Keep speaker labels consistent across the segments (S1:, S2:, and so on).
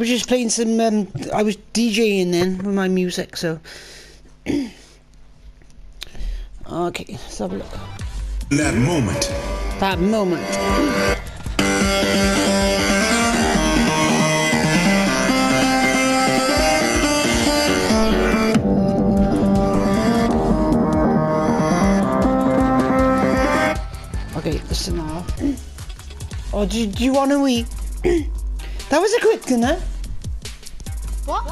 S1: was just playing some. Um, I was DJing then with my music, so. okay, let's have a look.
S2: That moment.
S1: That moment. Okay, listen now. Oh, do, do you want to eat? that was a quick dinner.
S3: What?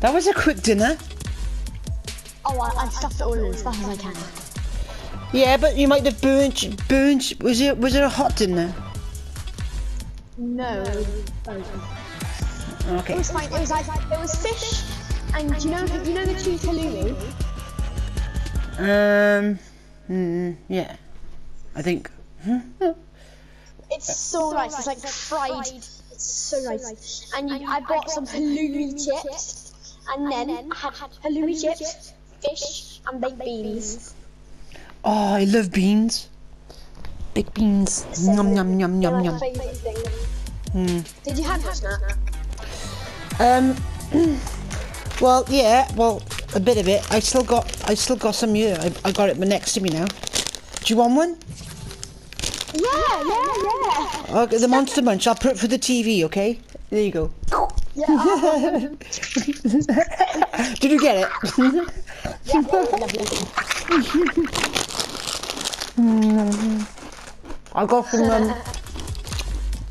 S1: That was a quick dinner.
S3: Oh, I, I stuffed it all in as fast as I can.
S1: Yeah, but you might have burnt, burnt. Was it, was it a hot dinner?
S3: No. It
S1: Okay.
S3: was fine. It was like it was fish, and you know you know the cheese halloumi.
S1: Um, mm, yeah, I think.
S3: It's so nice. It's like fried. It's so nice. And you, I bought some halloumi chips, and then I had halloumi chips, fish, and baked beans.
S1: Oh, I love beans. Big beans. Yum yum yum yum yum.
S3: favourite thing. Did you have this,
S1: Um, well, yeah, well, a bit of it. I still got, I still got some here. I, I got it next to me now. Do you want one?
S3: Yeah, yeah, yeah.
S1: Okay, the Monster Munch. I'll put it for the TV. Okay. There you go.
S3: Yeah.
S1: Did you get it? I got some. Um,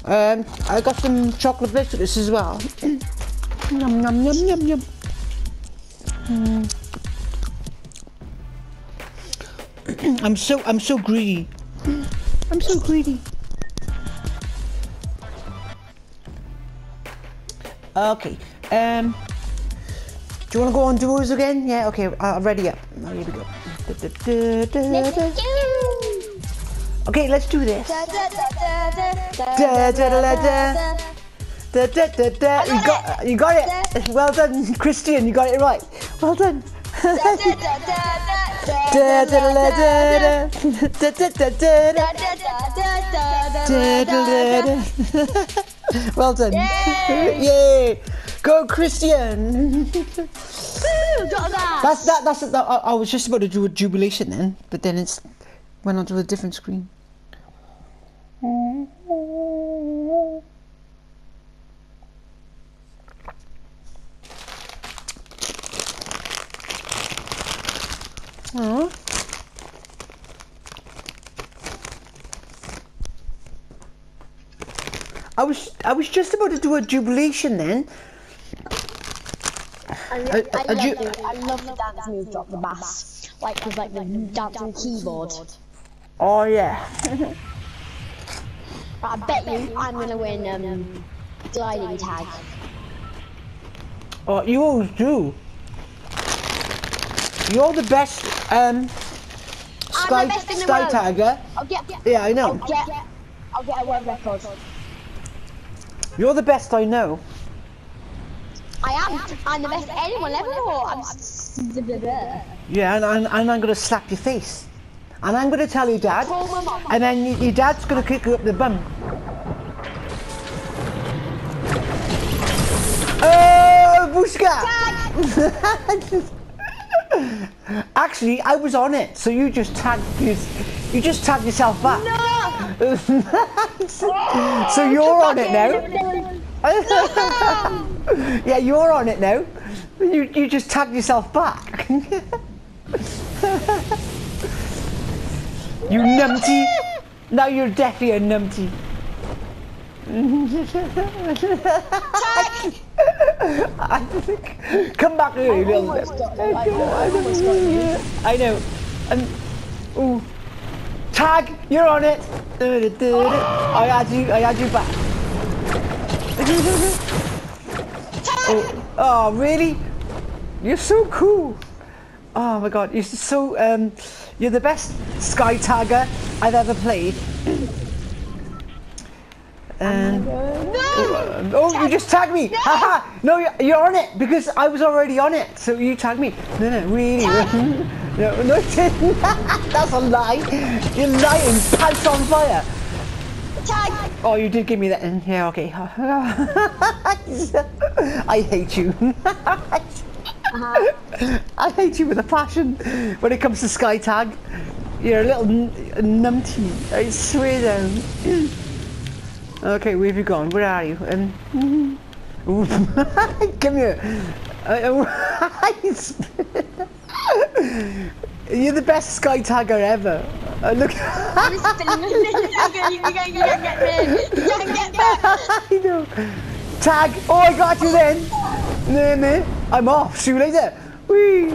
S1: um, I got some chocolate biscuits as well. yum yum yum yum yum. Mm. I'm so I'm so greedy. I'm so greedy. Okay. Um. Do you want to go on duos again? Yeah. Okay. Uh, ready up. Oh, here we go. Da, da, da. Okay, let's do this. Da, da, da, da, da. Da, da, da, da. You got, you got it. Well done, Christian. You got it right. Well done. Da, da, da, da, da. Da, da, da, da, da. Da, da, da, da. Well done. Yay! Go, Christian. That's that. That's that. I, I was just about to do a jubilation then, but then it's went onto a different screen. Aw. I was I was just about to do a jubilation then.
S3: I,
S1: I-
S3: I,
S1: I
S3: love
S1: do-
S3: the, I love the dance move drop the bass. Like with like the dancing keyboard.
S1: Oh yeah.
S3: I bet you I'm gonna win um gliding tag.
S1: Oh, you always do. You're the best um sky
S3: best
S1: sky tiger.
S3: I'll get
S1: Yeah, I know.
S3: get I'll get a world record.
S1: You're the best I know.
S3: I am. I'm the best anyone ever. I'm. s- blah, blah, blah.
S1: Yeah, and, and, and I'm gonna slap your face. And I'm gonna tell you, Dad.
S3: Call my mum.
S1: And then y- your dad's gonna kick you up the bum. Oh, Bushka! Actually, I was on it, so you just tagged you, you just tagged yourself back.
S3: No!
S1: So you're on it now. yeah, you're on it now. You you just tagged yourself back. you numpty. Now you're definitely a numpty. Come back here, you little bit. I know. And ooh, tag, you're on it. I had you. I had you back. oh, oh, really? You're so cool. Oh my god, you're so um, you're the best sky tagger I've ever played. And oh, oh, you just tagged me! Haha! No, you're, you're on it because I was already on it, so you tagged me. No, no, really? no, no. That's a lie. You're lying. Pants on fire.
S3: Tag!
S1: Oh, you did give me that. in- Yeah, okay. I hate you.
S3: Uh-huh.
S1: I hate you with a passion when it comes to Sky Tag. You're a little n- numpty. I swear down. Okay, where have you gone? Where are you? Um. Come here. Uh, You're the best Sky Tagger ever. Uh, look.
S3: you can't get me! You can't get me!
S1: I know. Tag. Oh, I got you then. No, no. I'm off. See you later. Whee.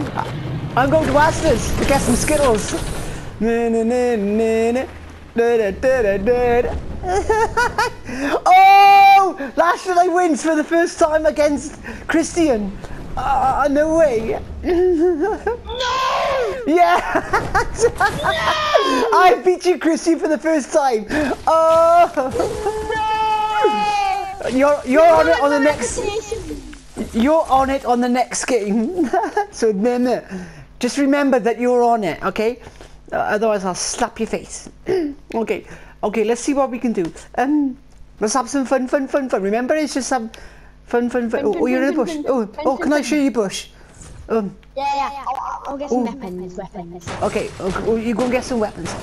S1: I'm going to Asda's to get some Skittles. No, no, no, no, no. Da, da, da, da, da, oh! Lashley wins for the first time against Christian. Ah, no way.
S3: No!
S1: Yeah! no! I beat you, Christy, for the first time. Oh! No! You're you're on it on the next. You're on it on the next game. so uh, just remember that you're on it, okay? Uh, otherwise, I'll slap your face. okay, okay. Let's see what we can do. Um, let's have some fun, fun, fun, fun. Remember, it's just some fun, fun, fun. Oh, oh, you're in the bush. Oh, oh, can I show you bush? Um,
S3: Yeah, yeah. I'll, I'll get some weapons. Weapons.
S1: Okay, okay, well, you go and get some weapons.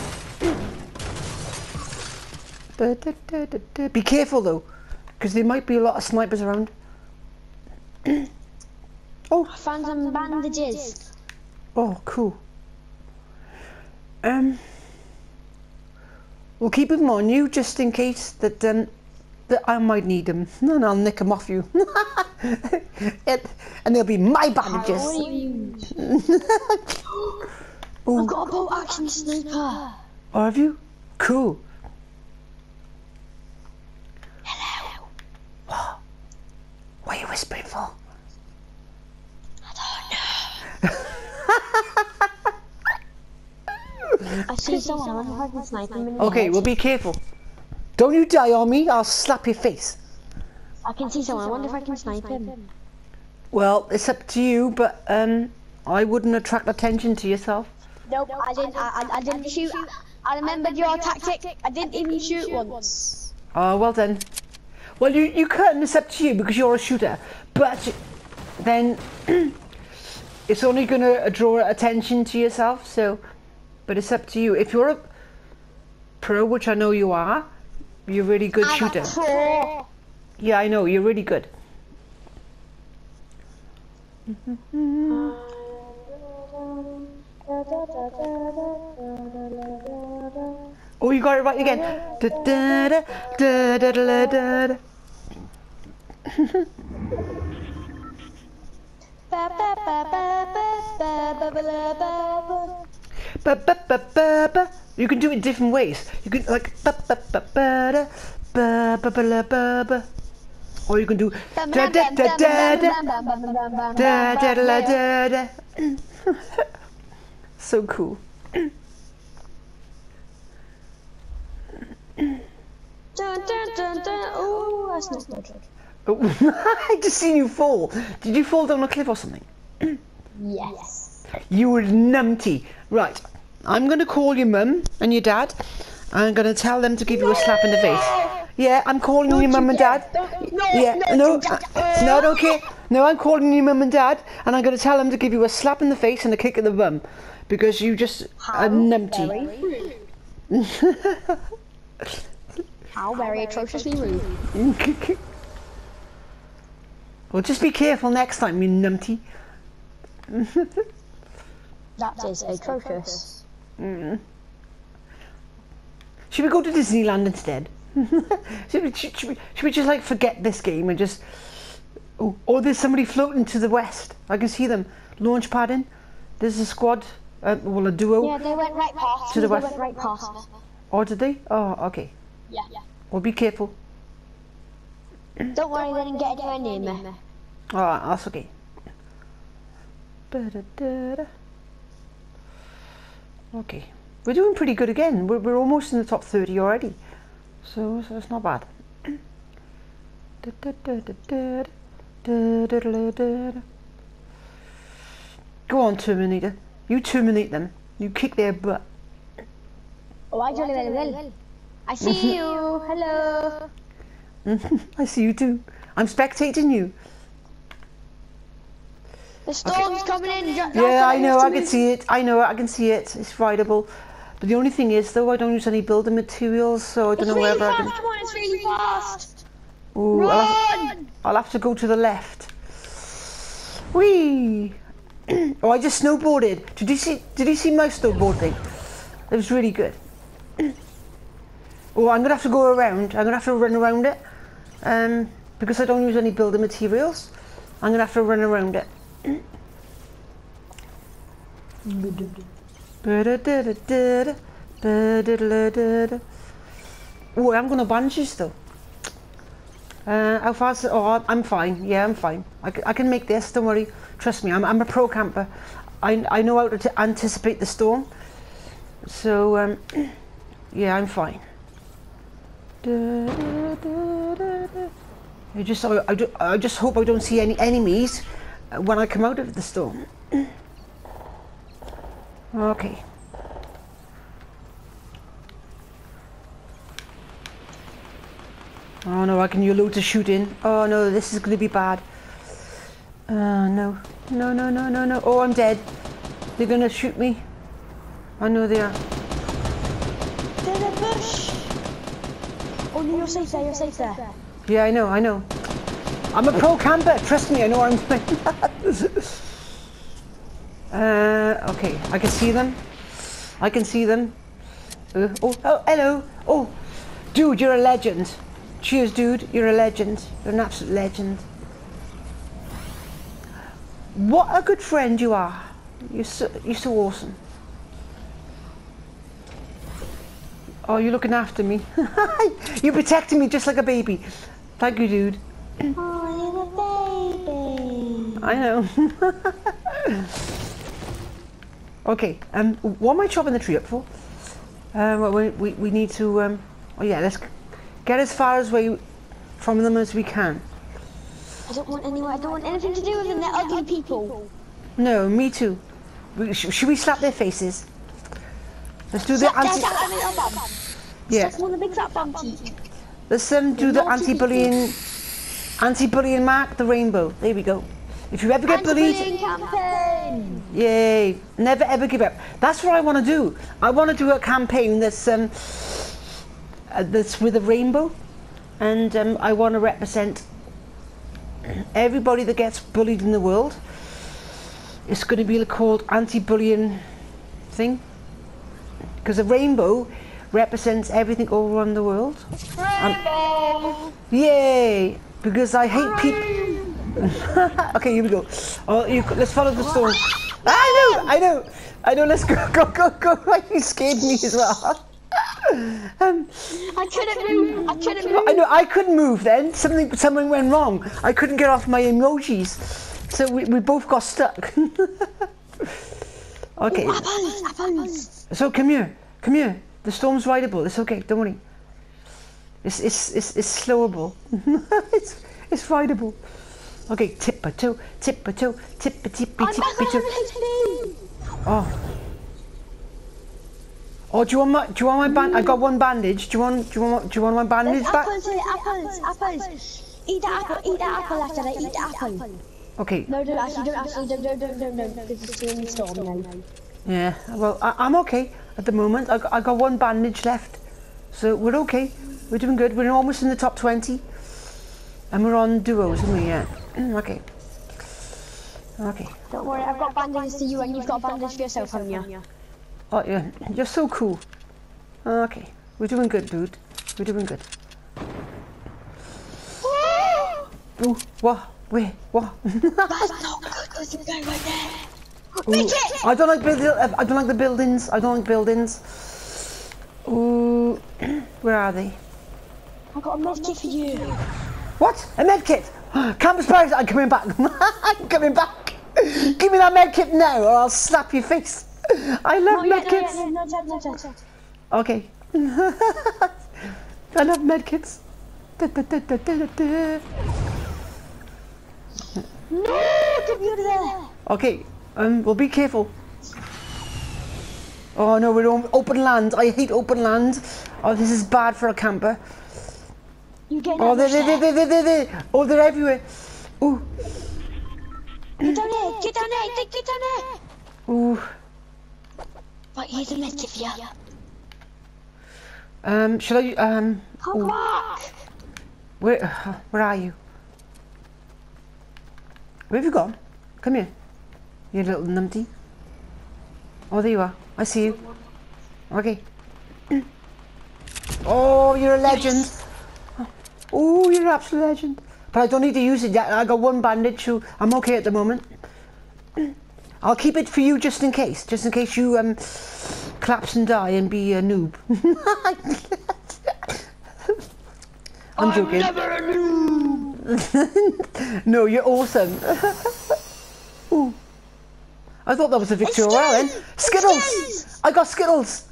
S1: Be careful though, because there might be a lot of snipers around.
S3: I found some bandages.
S1: Oh, cool. Um, we'll keep them on you just in case that um, that I might need them, and I'll nick them off you. it, and they'll be my bandages.
S3: What do you? I've got a bolt action sniper.
S1: Oh, have you? Cool.
S3: Hello.
S1: What What are you whispering for?
S3: I see someone. I wonder if I can snipe him in
S1: Okay,
S3: head.
S1: well, be careful. Don't you die on me, I'll slap your face.
S3: I can see someone. I wonder if I can snipe him.
S1: Well, it's up to you, but um, I wouldn't attract attention to yourself.
S3: Nope, I didn't. I, I, I didn't shoot. I remembered your tactic. I didn't even shoot once.
S1: Oh, well then. Well, you, you can, it's up to you because you're a shooter. But then it's only going to draw attention to yourself, so. But it's up to you. If you're a pro, which I know you are, you're a really good shooter. Yeah, I know, you're really good. Oh, you got it right again. Da, da, da, da, da, da, da, da.
S3: Ba, ba, ba, ba, ba, ba, ba, ba, ba, ba.
S1: You can do it different ways. You can like ba ba ba ba da, ba ba ba la ba ba, or you can do da da da da da, da da da da da. so cool. Oh, I just seen you fall. Did you fall down a cliff or something?
S3: Yes.
S1: You were numpty. Right. I'm going to call your mum and your dad. I'm going to tell them to give you a slap in the face. Yeah, I'm calling your mum and dad.
S3: No,
S1: Yeah,
S3: no,
S1: no,
S3: don't-
S1: uh, no, I don't care. No, I'm calling your mum and dad, and I'm going to tell them to give you a slap in the face and a kick in the bum, because you just are numpty.
S3: How very atrociously rude.
S1: well, just be careful next time, you numpty.
S3: That is atrocious.
S1: Should we go to Disneyland instead? should, we, should, should we, should we just like forget this game and just? Oh, oh, there's somebody floating to the west. I can see them launch padding. There's a squad, uh, well, a duo.
S3: Yeah, they went right past.
S1: To the
S3: me,
S1: west.
S3: Went right past.
S1: Or did they? Oh, okay.
S3: Yeah, yeah.
S1: Well, be careful.
S3: Don't worry, they didn't get anywhere near me.
S1: Alright, that's okay. Ba-da-da-da. Okay. We're doing pretty good again. We're, we're almost in the top 30 already. So, so it's not bad. Go on, Terminator. You terminate them. You kick their butt.
S3: Oh, I jolly well will. I see you. Hello.
S1: I see you too. I'm spectating you.
S3: The storm's coming in.
S1: Yeah, I know, I can
S3: move.
S1: see it. I know, I can see it. It's rideable. But the only thing is, though, I don't use any building materials, so I don't
S3: It's
S1: know
S3: really
S1: whether I can.
S3: Come on, it's really fast.
S1: Ooh, I'll, have,
S3: Run!
S1: I'll have to go to the left. Whee! oh, I just snowboarded. Did you see? Did you see my snowboard thing? It was really good. oh, I'm gonna have to go around. I'm gonna have to run around it, um, because I don't use any building materials. I'm gonna have to run around it. Oh, I'm gonna bandages though. Uh, how fast? Oh, I'm- fine. Yeah, I'm fine. I, can make this. Don't worry. Trust me. I'm, I'm a pro camper. I, I know how to anticipate the storm. So um, yeah, I'm fine. I just I, I, I just hope I don't see any enemies when I come out of the storm. Okay. Oh no, I can hear loads of shooting. Oh no, this is going to be bad. Uh, no. No, no, no, no, no. Oh, I'm dead. They're going to shoot me. I know they are.
S3: There's a bush. Oh no, you're safe there. You're safe there.
S1: Yeah, I know, I know. I'm a pro camper. Trust me, I know what I'm doing. uh, okay, I can see them. I can see them. Uh, oh, oh, hello. Oh, dude, you're a legend. Cheers, dude. You're a legend. You're an absolute legend. What a good friend you are. You're so, you're so awesome. Oh, you're looking after me. you're protecting me just like a baby. Thank you, dude. I know. okay, um, what am I chopping the tree up for? Um, well, we, we, we need to, um, oh yeah, let's get as far away from them as we can.
S3: I don't want anyone. I don't want anything to do with them. They're ugly people.
S1: No, me too. We, sh- should we slap their faces? Let's do the
S3: Slap
S1: anti.
S3: fat bum in our bum.
S1: Yeah,
S3: Slap them on the big fat bum
S1: let's um, do the anti-bullying, anti-bullying mark, the rainbow. There we go. If you ever get bullied,
S3: campaign.
S1: Yay! Never ever give up. That's what I want to do. I want to do a campaign that's um, uh, that's with a rainbow, and um, I want to represent everybody that gets bullied in the world. It's going to be called anti-bullying thing because a rainbow represents everything all around the world.
S3: Rainbow.
S1: Yay! Because I hate people. okay, here we go. Oh, you, let's follow the storm. I know, I know, I know. Let's go, go, go, go. You scared me as well. um,
S3: I couldn't move. I couldn't move.
S1: I know I couldn't move then. Something, something went wrong. I couldn't get off my emojis, so we, we both got stuck. okay,
S3: Apples. Apples.
S1: so come here, come here. The storm's rideable. It's okay. Don't worry. It's it's it's, it's slowable. it's it's rideable. Okay, tip a toe, tip a toe, tip a tippy
S3: I'm
S1: tippy toe. Oh. Oh, do you want my do you want my band? I got one bandage. Do you want do you want do you want my bandage back?
S3: apples. Apples. Apples. Eat the apple. Eat the apple after that. Eat the apple.
S1: Okay.
S3: No, don't actually. Don't actually. Don't. Don't. Don't. Don't. Don't. This is doing the storm now.
S1: Yeah. Well, I, I'm okay at the moment. I got, I got one bandage left, so we're okay. We're doing good. We're almost in the top twenty, and we're on duos, aren't we? Yeah. Mm, okay. Okay.
S3: Don't worry. I've got bandages to you, and you've got a bandage for yourself, haven't you?
S1: Oh yeah, you're so cool. Okay, we're doing good, dude. We're doing good. Ooh, what? Wait, what?
S3: That's not good. There's a guy right there.
S1: Ooh, I don't like build- I don't like the buildings. I don't like buildings. Ooh, where are they?
S3: I got a med for you.
S1: What? A med kit? Campus Paris, I'm coming back. I'm coming back. Give me that med kit now, or I'll slap your face. I love
S3: Not yet.
S1: med kits.
S3: yet. Not yet. Not yet.
S1: Okay. I love medkits. Da, da, da, da, da, da.
S3: No, get me out of there.
S1: Okay, um, well, be careful. Oh no, we're on open land. I hate open land. Oh, this is bad for a camper.
S3: You get
S1: Oh, they're, they're, they're, they're. Oh, they're everywhere. Ooh,
S3: Get down here, get down here, get down here.
S1: ooh.
S3: Right, here's a medkit for you.
S1: Um, shall I, um,
S3: Come
S1: ooh,
S3: back.
S1: where, where are you? Where have you gone? Come here. You little numpty. Oh, there you are. I see you. Okay. Oh, you're a legend. Oh, you're an absolute legend. But I don't need to use it yet. I got one bandage, so I'm okay at the moment. I'll keep it for you just in case. Just in case you um collapse and die and be a noob. I'm joking. I'm never a noob. no, you're awesome. Ooh. I thought that was a Victoria then. Skittles!
S3: Skittles!
S1: I got Skittles!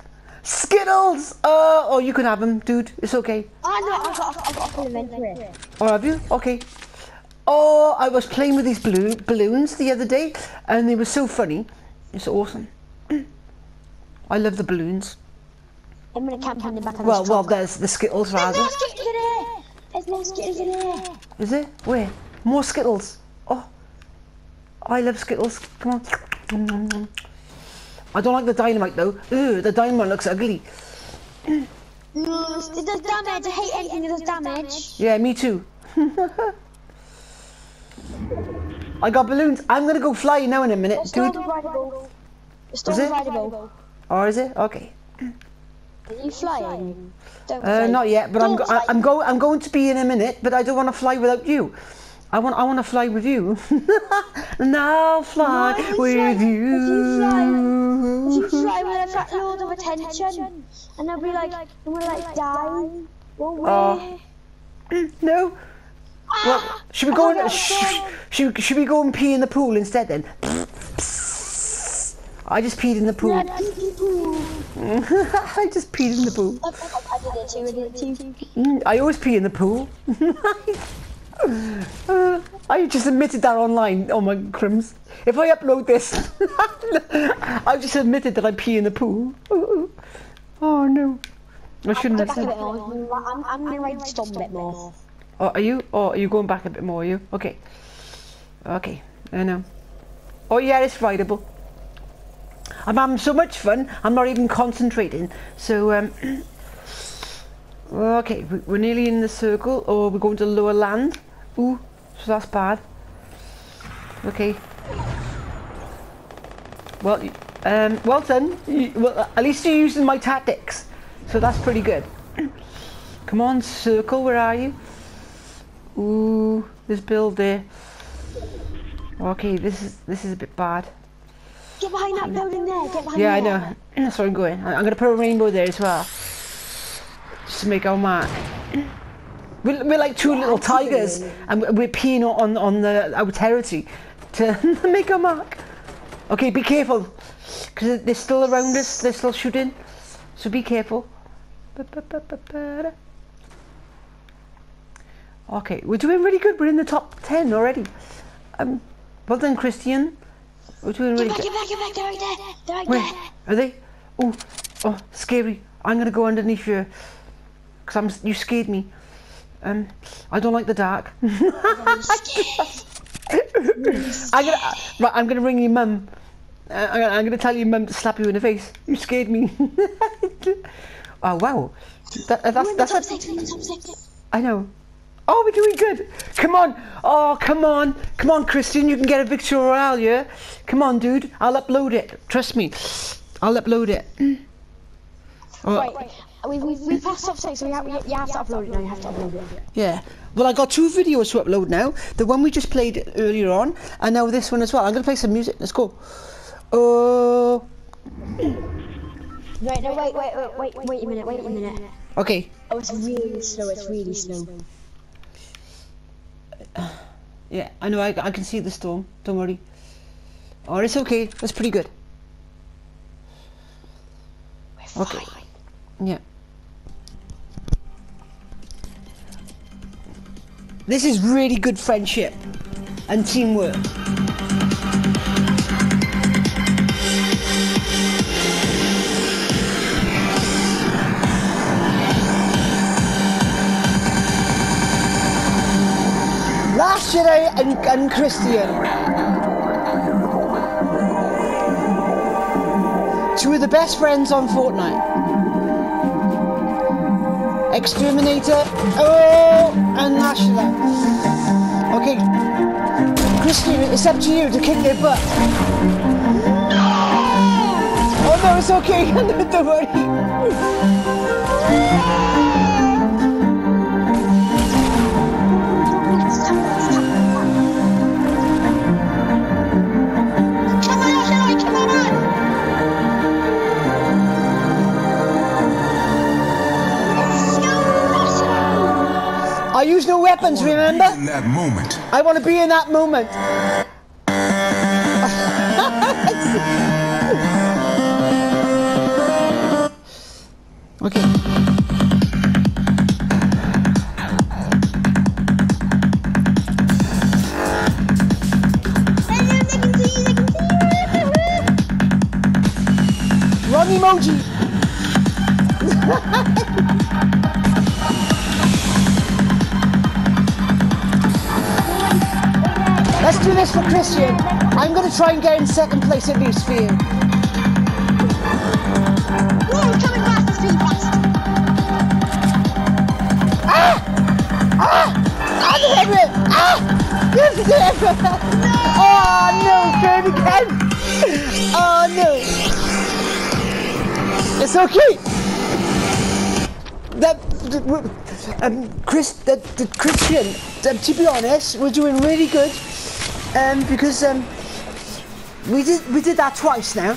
S1: Skittles! Uh, oh, you can have them, dude. It's okay.
S3: Oh no, I've got, I've got a full inventory.
S1: Oh, have you? Okay. Oh, I was playing with these blue balloons the other day, and they were so funny. It's awesome. I love the balloons.
S3: I'm gonna camp on the back of
S1: Well, well, there's the Skittles
S3: There's
S1: rather.
S3: no skittles in here. There's no skittles in here.
S1: Is it? Where? More Skittles. Oh, I love Skittles. Come on. I don't like the dynamite though. Ugh, the dynamite looks ugly.
S3: Mm, it does damage. I hate anything that does damage.
S1: Yeah, me too. I got balloons. I'm gonna go fly now in a minute,
S3: storm's
S1: dude.
S3: rideable. The storm's
S1: it?
S3: rideable.
S1: Or is it? Okay.
S3: Are you flying? Don't
S1: Uh,
S3: fly.
S1: not yet, but I'm go-
S3: Don't
S1: I-. I'm go I'm going to be in a minute, but I don't want to fly without you. I want I want to fly with you. and I'll fly
S3: No,
S1: with
S3: fly-
S1: you.
S3: If you fly, we'll attract loads of attention, and they'll be like, and we'll like die. Won't we?
S1: Oh. No. Well, should we go
S3: don't
S1: and sh- should, should we go and pee in the pool instead then? I just peed in the pool.
S3: Yeah.
S1: I just peed in the pool.
S3: I, I, I.
S1: Mm, I always pee in the pool. Uh, I just admitted that online. Oh my crims. If I upload this, I've just admitted that I pee in the pool. Oh no. I shouldn't
S3: Go
S1: have
S3: back a
S1: said.
S3: bit more. I'm, I'm gonna ride a bit more.
S1: Oh, are you? Oh, are you going back a bit more? Are you? Okay. Okay. I know. Oh yeah, it's rideable. I'm having so much fun. I'm not even concentrating. So um. Okay, we- we're nearly in the circle. Oh, we're going to lower land. Ooh, so that's bad. Okay. Well, um, well done. You, well, at least you're using my tactics, so that's pretty good. Come on, circle. Where are you? Ooh, there's Bill there. Okay, this is this is a bit bad.
S3: Get behind that building there. Get behind
S1: Yeah, I know. That's where I'm going. I'm going to put a rainbow there as well. Just to make our mark. We're, we're like two little tigers, and we're- we're peeing on on the our territory to make a mark. Okay, be careful, because they're still around us. They're still shooting, so be careful. Okay, we're doing really good. We're in the top ten already. Um, well done, Christian. We're doing really
S3: Get back,
S1: good.
S3: get back, get back. They're right there. They're right
S1: Where?
S3: there.
S1: Are they? Oh, oh, scary. I'm gonna go underneath you, cause I'm. You scared me. Um, I don't like the dark. I'm gonna. Right, I'm gonna ring your mum. Uh, I'm, gonna, I'm gonna tell your mum to slap you in the face. You scared me. oh wow, that, uh, that's
S3: We're in the
S1: that's
S3: top
S1: a,
S3: six. We're in the top.
S1: I know. Oh, we're doing good. Come on. Oh, come on. Come on, Christian. You can get a Victory Royale, yeah? Come on, dude. I'll upload it. Trust me. I'll upload it. Oh,
S3: Right. We we we passed top six. So we have, you you have to upload it now. You have to upload it.
S1: Yeah. Well, I got two videos to upload now. The one we just played earlier on, and now this one as well. I'm going to play some music. Let's go. Oh.
S3: Right. No. Wait. Wait. Wait. Wait. Wait a minute. Wait a minute.
S1: Okay.
S3: Oh, it's really slow. It's really slow.
S1: Yeah, I know. I, I can see the storm. Don't worry. Oh, it's okay. That's pretty good. We're Okay. Yeah. This is really good friendship and teamwork. Last Jedi and, and Christian. Two of the best friends on Fortnite. Exterminator, oh, and Ashla. Okay, Christian, it's up to you to kick their butt. Oh no, it's okay, don't worry. Use no weapons, remember?
S2: In that moment.
S1: I want to be in that moment. okay. Wrong emoji. Do this for Christian. I'm going to try and get in second place at least for you.
S3: Whoa, it's coming fast, it's really fast.
S1: Ah, Ah the headwind! Ah! Yes, the headwind! Oh no, third again! Oh no! It's okay! That, um, Chris, that, that Christian, um, to be honest, we're doing really good, um, because, um, we did, we did that twice now.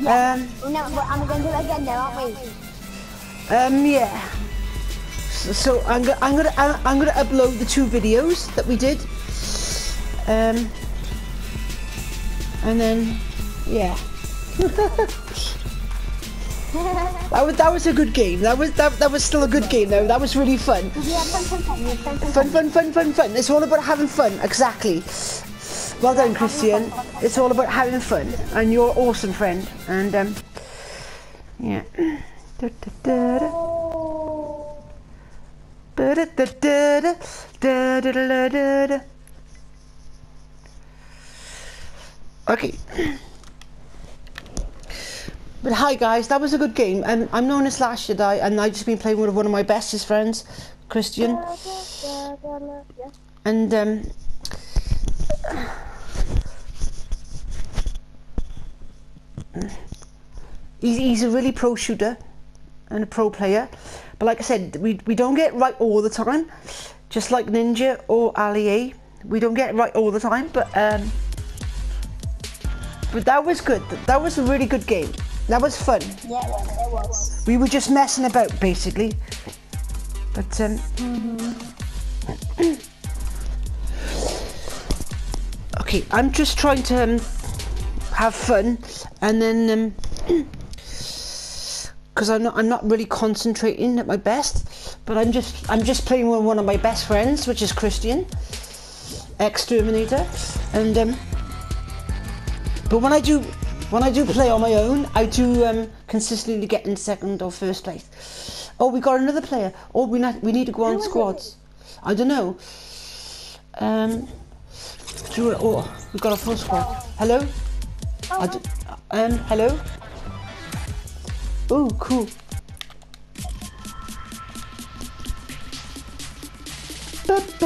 S1: Um,
S3: Oh, no, but I'm going to do it again now, aren't we?
S1: Um, yeah. So, so I'm gonna I'm gonna I'm, I'm gonna upload the two videos that we did. Um, and then yeah. that was that was a good game. That was that, that was still a good game though. That was really fun.
S3: Yeah, fun, fun, fun, yeah, fun, fun,
S1: Fun, fun, fun, fun, fun. It's all about having fun. Exactly. Well done, Christian. It's all about having fun, and you're an awesome friend. And um, yeah. Da, da, da, da. Da, da, da, da, da. Da, da, da, da, da, da. Okay. But hi guys, that was a good game. I'm known as Last Jedi, and I've just been playing with one of my bestest friends, Christian. And um, he's, he's a really pro shooter and a pro player. But like I said, we, we don't get right all the time. Just like Ninja or Ali A. We don't get right all the time, but um, but that was good. That was a really good game. That was fun.
S3: Yeah, it was.
S1: We were just messing about basically. But um Okay, I'm just trying to um, have fun and then um because I'm not I'm not really concentrating at my best, but I'm just I'm just playing with one of my best friends, which is Christian, exterminator, and um but when I do when I do play on my own, I do um, consistently get in second or first place. Oh, we got another player. Oh, we not, we need to go on
S3: it?
S1: squads. I don't know. Um, do you, oh, we got a full squad. Hello. D- um, hello. Oh, cool. Ba- ba-